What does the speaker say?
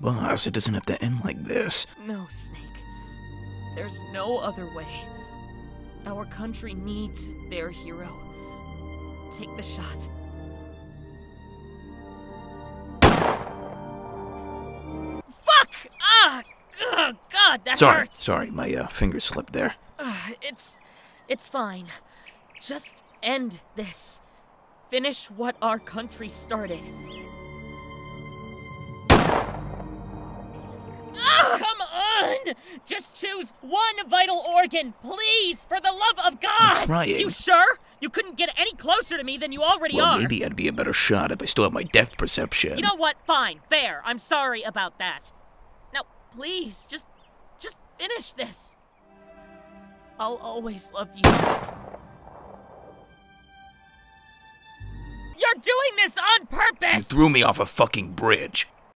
Boss, it doesn't have to end like this. No, Snake. There's no other way. Our country needs their hero. Take the shot. Fuck! Ah! Ugh, God, that Sorry, hurts. sorry, my uh, finger slipped there. Ugh, it's, it's fine. Just end this. Finish what our country started. Come on! Just choose one vital organ, please, for the love of God! trying. You sure? You couldn't get any closer to me than you already Well, are. maybe I'd be a better shot if I still have my depth perception. You know what? Fine, fair. I'm sorry about that. Now, please, just, just finish this. I'll always love you. You're doing this on purpose! you threw me off a fucking bridge.